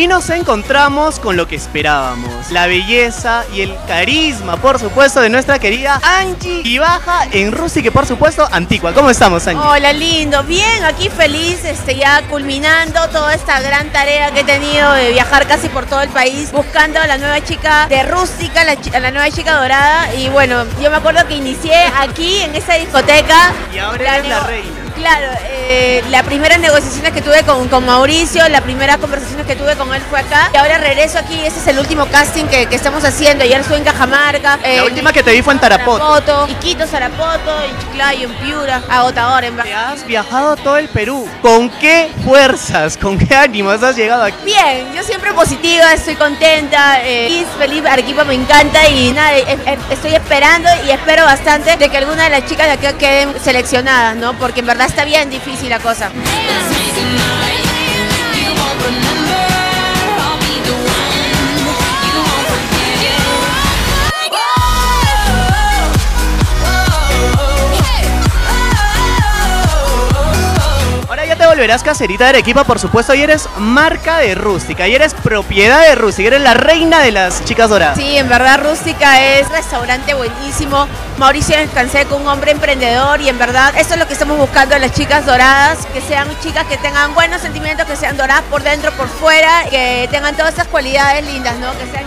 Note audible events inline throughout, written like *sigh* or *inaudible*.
y nos encontramos con lo que esperábamos. La belleza y el carisma, por supuesto, de nuestra querida Angie y baja en Rusi, que por supuesto, Antigua. ¿Cómo estamos, Angie? Hola, lindo. Bien, aquí feliz, este, ya culminando toda esta gran tarea que he tenido de viajar casi por todo el país buscando a la nueva chica de Rústica, la, a la nueva chica dorada. Y bueno, yo me acuerdo que inicié aquí en esa discoteca. Y ahora eres la reina. Claro, eh, las primeras negociaciones que tuve con, con Mauricio, las primeras conversaciones que tuve con él fue acá. Y ahora regreso aquí, ese es el último casting que, que estamos haciendo. Ayer estuve en Cajamarca. La en- última que te vi fue en Tarapoto. Tarapoto, Iquitos, Zarapoto, en Chiclayo, en Piura. Agotador, en Te has viajado todo el Perú. ¿Con qué fuerzas, con qué ánimos has llegado aquí? Bien, yo siempre positiva, estoy contenta, eh, feliz, feliz, Arequipa me encanta y nada, eh, eh, estoy esperando y espero bastante de que alguna de las chicas de acá queden seleccionadas, ¿no? Porque en verdad está bien difícil la cosa. Volverás caserita de Arequipa, por supuesto, y eres marca de Rústica, y eres propiedad de Rústica, eres la reina de las chicas doradas. Sí, en verdad Rústica es restaurante buenísimo. Mauricio Canseco, un hombre emprendedor y en verdad eso es lo que estamos buscando en las chicas doradas, que sean chicas que tengan buenos sentimientos, que sean doradas por dentro, por fuera, que tengan todas esas cualidades lindas, ¿no? Que sean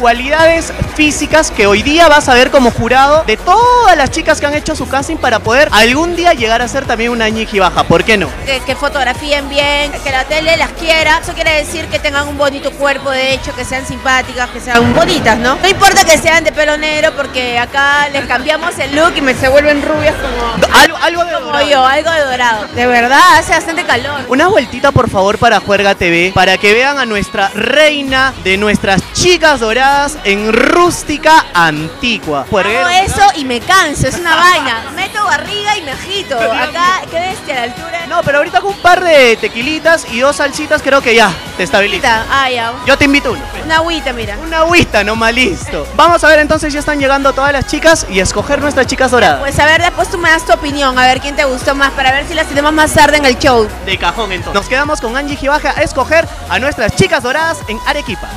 Cualidades físicas que hoy día vas a ver como jurado de todas las chicas que han hecho su casting para poder algún día llegar a ser también una ñiji baja. ¿Por qué no? que, que fotografíen bien, que la tele las quiera. Eso quiere decir que tengan un bonito cuerpo, de hecho, que sean simpáticas, que sean bonitas, ¿no? No importa que sean de pelo negro, porque acá les cambiamos el look y me se vuelven rubias como, Algo, algo de como dorado. yo, algo de dorado. De verdad, hace bastante calor. Una vueltita por favor para Juerga TV, para que vean a nuestra reina de nuestras chicas doradas en rústica antigua. Hago eso y me canso, es una *laughs* vaina. Meto barriga y me agito. Acá, qué bestia, a la altura. No, pero ahorita con un par de tequilitas y dos salsitas creo que ya te estabiliza. Ah, ya. Yo te invito uno. Una agüita, mira. Una agüita, nomás listo. Vamos a ver entonces, ya están llegando todas las chicas y escoger nuestras chicas doradas. Pues a ver, después tú me das tu opinión, a ver quién te gustó más, para ver si las tenemos más tarde en el show. De cajón entonces. Nos quedamos con Angie Gibaja a escoger a nuestras chicas doradas en Arequipa.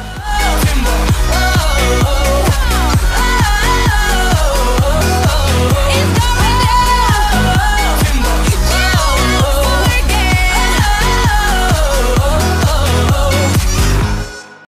Timber. Whoa. Oh, oh, oh.